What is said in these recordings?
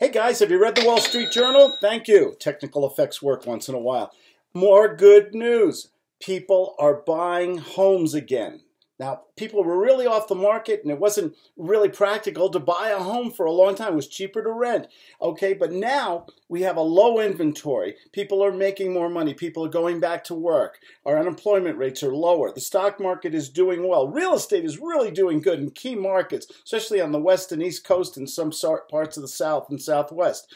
Hey guys, have you read the Wall Street Journal? Thank you. Technical effects work once in a while. More good news. People are buying homes again. Now, people were really off the market and it wasn't really practical to buy a home for a long time. It was cheaper to rent. Okay, but now we have a low inventory. People are making more money. People are going back to work. Our unemployment rates are lower. The stock market is doing well. Real estate is really doing good in key markets, especially on the west and east coast and some parts of the south and southwest.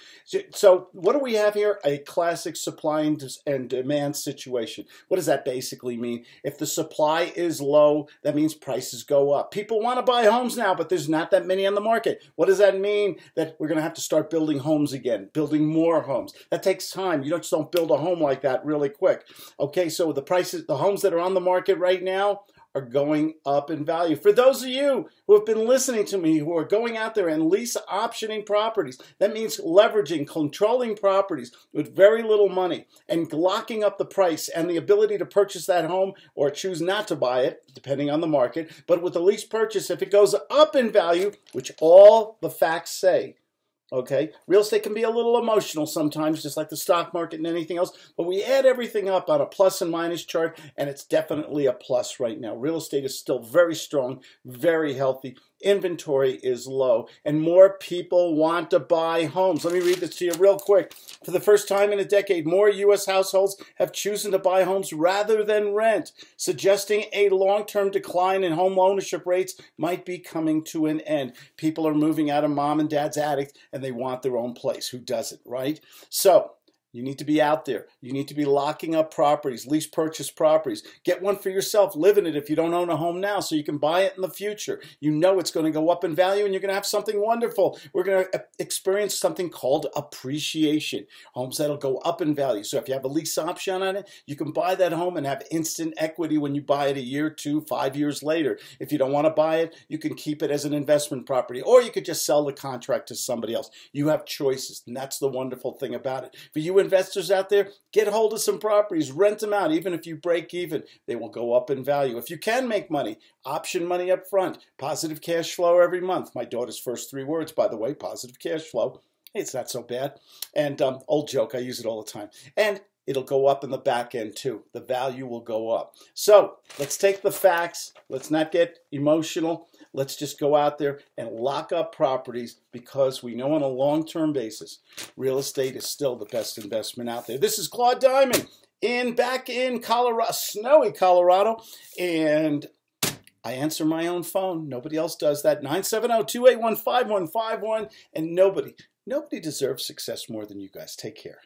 So, what do we have here? A classic supply and demand situation. What does that basically mean? If the supply is low, that means prices go up. People want to buy homes now, but there's not that many on the market. What does that mean? That we're going to have to start building homes again, building more homes. That takes time. You just don't build a home like that really quick. Okay, so the prices, the homes that are on the market right now are going up in value. For those of you who have been listening to me, who are going out there and lease optioning properties, that means leveraging, controlling properties with very little money and locking up the price and the ability to purchase that home or choose not to buy it, depending on the market. But with the lease purchase, if it goes up in value, which all the facts say, Okay, real estate can be a little emotional sometimes, just like the stock market and anything else, but we add everything up on a plus and minus chart, and it's definitely a plus right now. Real estate is still very strong, very healthy. Inventory is low, and more people want to buy homes. Let me read this to you real quick. For the first time in a decade, more U.S. households have chosen to buy homes rather than rent, suggesting a long term decline in home ownership rates might be coming to an end. People are moving out of mom and dad's attic and they want their own place. Who doesn't, right? So, you need to be out there. You need to be locking up properties, lease purchase properties. Get one for yourself. Live in it if you don't own a home now so you can buy it in the future. You know it's going to go up in value and you're going to have something wonderful. We're going to uh, experience something called appreciation. Homes that'll go up in value. So if you have a lease option on it, you can buy that home and have instant equity when you buy it a year, two, five years later. If you don't want to buy it, you can keep it as an investment property or you could just sell the contract to somebody else. You have choices and that's the wonderful thing about it. For you investors out there, get hold of some properties, rent them out. Even if you break even, they will go up in value. If you can make money, option money up front, positive cash flow every month. My daughter's first three words, by the way, positive cash flow. It's not so bad. And um, old joke, I use it all the time. And it'll go up in the back end too. The value will go up. So let's take the facts. Let's not get emotional. Let's just go out there and lock up properties because we know on a long term basis, real estate is still the best investment out there. This is Claude Diamond in back in Colorado, snowy Colorado, and I answer my own phone. Nobody else does that. 970-281-5151 and nobody nobody deserves success more than you guys. Take care.